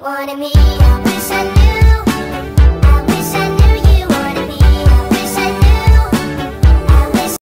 wanted me I wish I